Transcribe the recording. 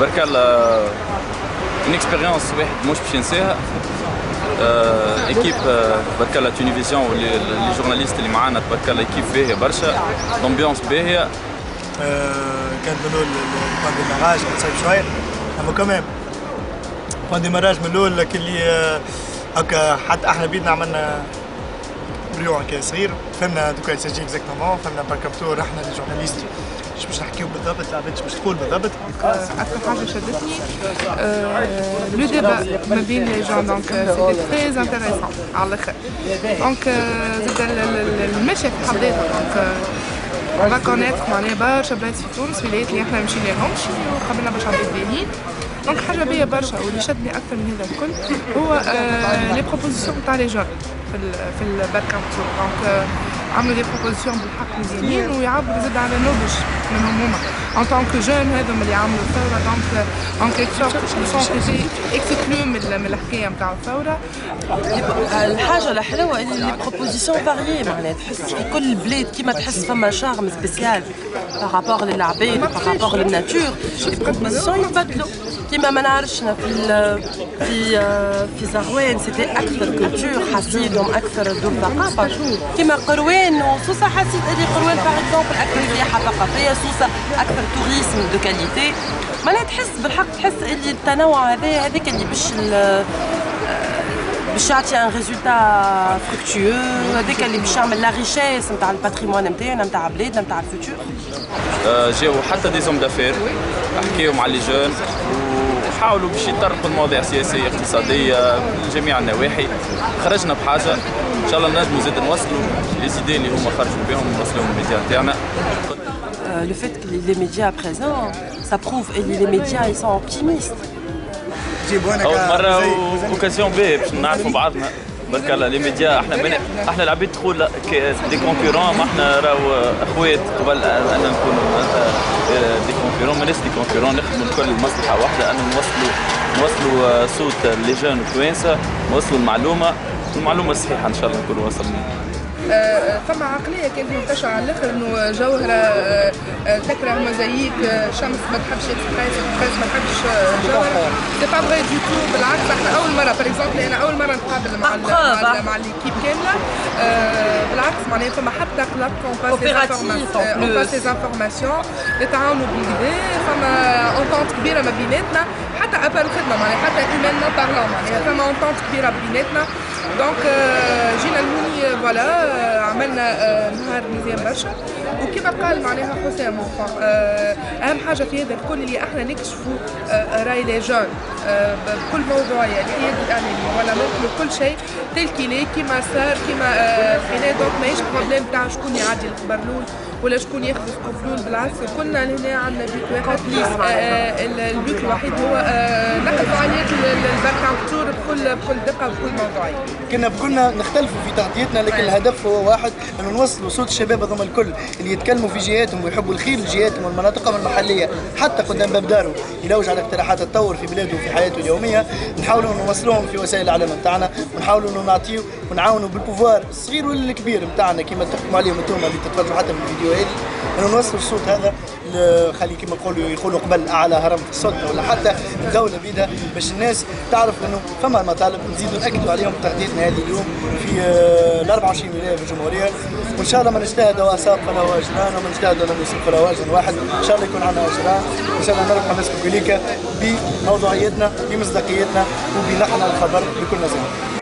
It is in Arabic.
بركة une expérience واحد. مش باش ينساها équipe تبارك الله تونيفيزيون و les journalistes اللي معانا. الله équipe باهيه برشا. ال ambiance باهيه كان من ال bon démarrage صعيب شوية. أما كمان bon démarrage من الأول اللي هكا حتى إحنا بيدنا عملنا briefing كي صغير. فهمنا de quoi il s'agit exactement فهمنا Barcamp Tour إحنا les journalistes مش باش نحكيو بالضبط العباد مش تقول بالضبط أكثر حاجة شدتني le débat ما بين les jeunes donc c'était très intéressant على الآخر donc زاد المشي في حد donc va connaître معناها برشا بلايص في تونس ولايات اللي إحنا مشينا لهمش وقابلنا برشا عباد donc حاجة بيا برشا واللي شدني أكثر من هذا الكل هو les propositions تاع les jeunes في في ال Barcamp Tour donc عملوا des propositions بالحق مزيانين ويعبروا زاد على نضج منهم هما en tant que jeunes هذوما اللي عملوا الثورة donc en quelque sorte c'est exclu من الحكاية نتاع الثورة. الحاجة الحلوة اللي les propositions variées معناها تحس في كل بلاد كيما تحس فما charme spécial par rapport للعباد par rapport لل nature les propositions يتبدلوا. كيما ما نعرفش في في في زغوان c'était أكثر culture حسيتهم أكثر d'ordre ثقافة. كيما قروان وسوسه حسيت اللي قروان par exemple أكثر سياحه ثقافية سوسه أكثر tourisme de qualité معناها تحس بالحق تحس اللي التنوع هذا هذاك اللي باش باش يعطي ان ريزولتا فركتيو هذاك اللي باش يعمل لا ريشيس نتاع الباتريمون نتاعنا نتاع بلادنا نتاع الفوتور جاو حتى دي زوم دافير حكيو مع لي جون وحاولوا باش يطرقوا المواضيع سياسيه اقتصاديه من جميع النواحي خرجنا بحاجه ان شاء الله نجموا زاد نوصلوا لي زيدي اللي هما خرجوا بهم نوصلوا الميديا تاعنا le fait que les médias présents, ça prouve et les médias ils sont optimistes. أول مرة occasion باهيه باش نعرفوا بعضنا. برك الله les médias إحنا بنا إحنا العباد تقول des concurrents ما إحنا راهو اخوات قبل أن نكونوا des concurrents ماناش des concurrents نخدموا الكل لمصلحة واحدة ان نوصلوا نوصلوا صوت les jeunes التوانسه نوصلوا المعلومة المعلومه الصحيحه إن شاء الله نكونوا وصلنا فما عقلية كانت منتشره على الآخر إنه جوهرة تكره موزايك شمس ما تحبش قيس قيس ما تحبش جوهرة. c'est pas vrai du tout بالعكس إحنا أول مرة par exemple أنا أول مرة نتقابل مع مع, مع l'équipe كاملة. بالعكس معناها فما حتى قلق on passe les informations نتعاونوا بالكدا فما entente كبيره ما بيناتنا حتى à part الخدمة معناها ايماننا بارلون معناها فما entente كبيره بيناتنا donc جينا لهوني voilà عملنا نهار مزيان برشا وكما قال معناها حسام اهم حاجة في هذا الكل اللي إحنا نكشفوا راي les jeunes بكل موضوعيه الحياة الاعلاميه ولا كل شيء tel qu'il est كيما صار كيما حنا donc ماهيش problème تاع شكون يعدي الخبر الأول ولا شكون ياخذ القفلول بالعكس كلنا هنا عندنا بيت واحد البيت الوحيد هو نقل فعاليات ال Barcamp Tour بكل بكل دقة وبكل موضوعيه. كنا كنا نختلفوا في تغطيتنا لكن الهدف هو واحد إنه نوصلوا صوت الشباب هذوما الكل اللي يتكلموا في جهاتهم ويحبوا الخير لجهاتهم والمناطقهم المحلية. حتى قدام باب داره يلوج على اقتراحات التطور في بلاده وفي حياته اليومية. نحاولوا نوصلوهم في وسائل الاعلام نتاعنا ونحاولوا انه نعطيو ونعاونوا بالبوفوار الصغير والكبير نتاعنا كما تحكموا عليهم أنتم اللي تتفرجوا حتى من الفيديو هذه. انه نوصلوا الصوت هذا خلي كما يقولوا يقولوا قبل أعلى هرم في السلطه ولا حتى الدولة بيدها باش الناس تعرف إنه فما مطالب نزيدوا نأكدوا عليهم تغطيتنا هذه اليوم في ال 24 ولاية في الجمهورية. وإن شاء الله ما نجتهدوا اساق فلا اجران وما نجتهدوا لا نوصل فلا اجر واحد. إن شاء الله يكون عندنا اجران إن شاء الله نربح كليكا بموضوعيتنا بمصداقيتنا وبنحن الخبر بكل نزاهة.